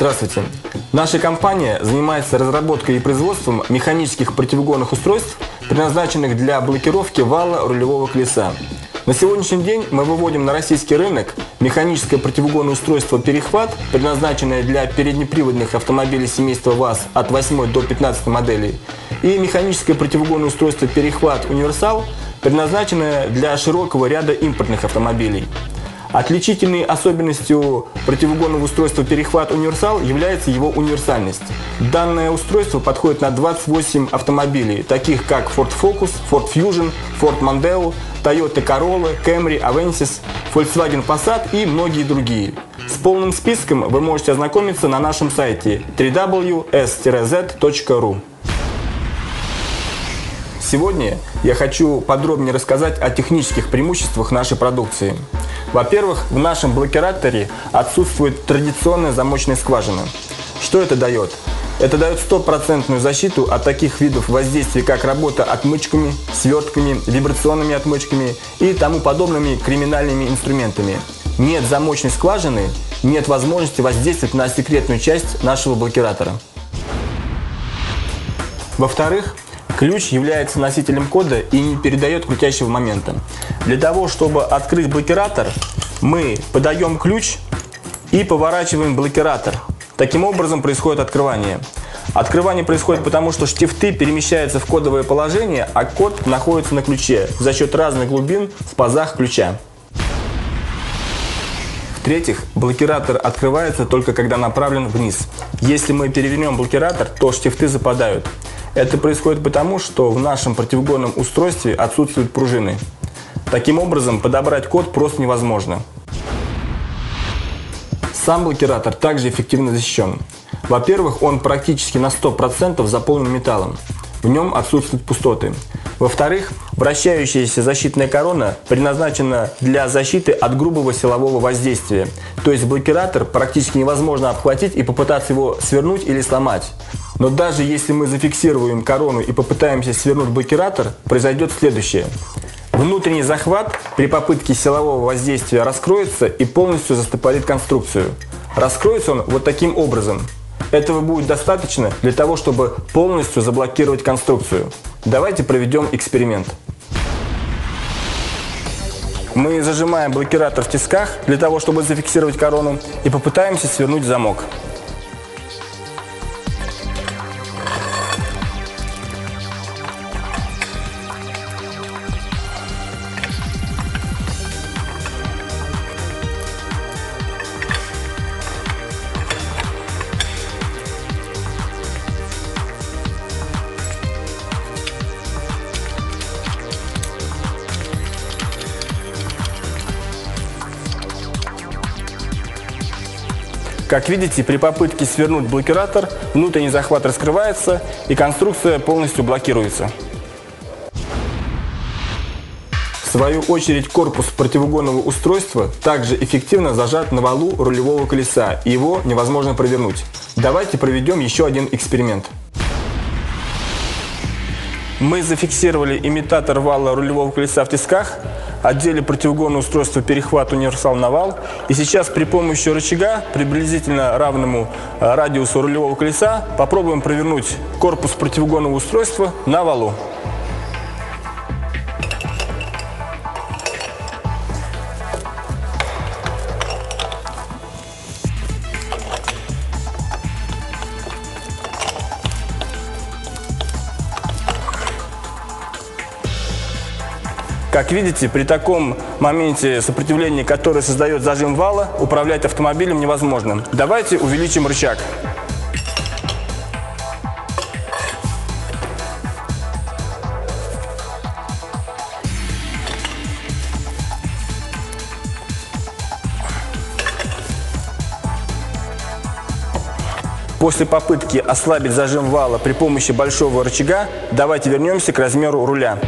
Здравствуйте. Наша компания занимается разработкой и производством механических противоугонных устройств, предназначенных для блокировки вала рулевого колеса. На сегодняшний день мы выводим на российский рынок механическое противоугонное устройство «Перехват», предназначенное для переднеприводных автомобилей семейства ВАЗ от 8 до 15 моделей, и механическое противоугонное устройство «Перехват Универсал», предназначенное для широкого ряда импортных автомобилей. Отличительной особенностью противоугонного устройства «Перехват Универсал» является его универсальность. Данное устройство подходит на 28 автомобилей, таких как Ford Focus, Ford Fusion, Ford Mondeo, Toyota Corolla, Camry, Avensis, Volkswagen Passat и многие другие. С полным списком вы можете ознакомиться на нашем сайте www.s-z.ru. Сегодня я хочу подробнее рассказать о технических преимуществах нашей продукции. Во-первых, в нашем блокираторе отсутствует традиционная замочная скважина. Что это дает? Это дает стопроцентную защиту от таких видов воздействий, как работа отмычками, свертками, вибрационными отмычками и тому подобными криминальными инструментами. Нет замочной скважины, нет возможности воздействовать на секретную часть нашего блокиратора. Во-вторых, ключ является носителем кода и не передает крутящего момента. Для того, чтобы открыть блокиратор, мы подаем ключ и поворачиваем блокиратор. Таким образом происходит открывание. Открывание происходит потому, что штифты перемещаются в кодовое положение, а код находится на ключе за счет разных глубин в пазах ключа. В-третьих, блокиратор открывается только когда направлен вниз. Если мы перевернем блокиратор, то штифты западают. Это происходит потому, что в нашем противоугонном устройстве отсутствуют пружины. Таким образом, подобрать код просто невозможно. Сам блокиратор также эффективно защищен. Во-первых, он практически на 100% заполнен металлом. В нем отсутствуют пустоты. Во-вторых, вращающаяся защитная корона предназначена для защиты от грубого силового воздействия. То есть блокиратор практически невозможно обхватить и попытаться его свернуть или сломать. Но даже если мы зафиксируем корону и попытаемся свернуть блокиратор, произойдет следующее. Внутренний захват при попытке силового воздействия раскроется и полностью застопорит конструкцию. Раскроется он вот таким образом. Этого будет достаточно для того, чтобы полностью заблокировать конструкцию. Давайте проведем эксперимент. Мы зажимаем блокиратор в тисках для того, чтобы зафиксировать корону и попытаемся свернуть замок. Как видите, при попытке свернуть блокиратор, внутренний захват раскрывается и конструкция полностью блокируется. В свою очередь корпус противоугонного устройства также эффективно зажат на валу рулевого колеса и его невозможно провернуть. Давайте проведем еще один эксперимент. Мы зафиксировали имитатор вала рулевого колеса в тисках, одели противоугонное устройство перехват универсал на вал. И сейчас при помощи рычага, приблизительно равному э, радиусу рулевого колеса, попробуем провернуть корпус противоугонного устройства на валу. Как видите, при таком моменте сопротивления, которое создает зажим вала, управлять автомобилем невозможно. Давайте увеличим рычаг. После попытки ослабить зажим вала при помощи большого рычага, давайте вернемся к размеру руля.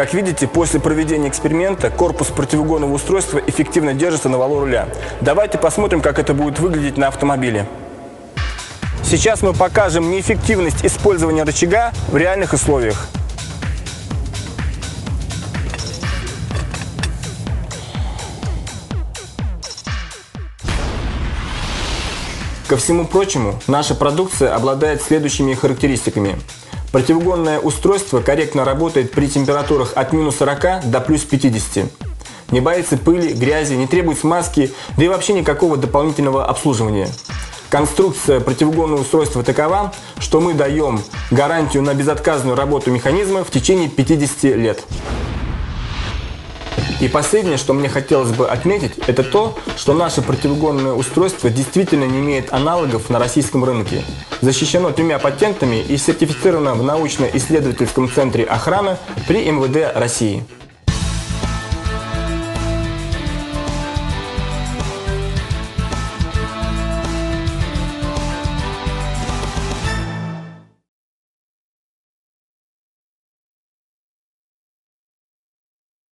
Как видите, после проведения эксперимента корпус противоугонного устройства эффективно держится на валу руля. Давайте посмотрим, как это будет выглядеть на автомобиле. Сейчас мы покажем неэффективность использования рычага в реальных условиях. Ко всему прочему, наша продукция обладает следующими характеристиками. Противоугонное устройство корректно работает при температурах от минус 40 до плюс 50. Не боится пыли, грязи, не требует смазки, да и вообще никакого дополнительного обслуживания. Конструкция противоугонного устройства такова, что мы даем гарантию на безотказную работу механизма в течение 50 лет. И последнее, что мне хотелось бы отметить, это то, что наше противоугонное устройство действительно не имеет аналогов на российском рынке. Защищено тремя патентами и сертифицировано в научно-исследовательском центре охраны при МВД России.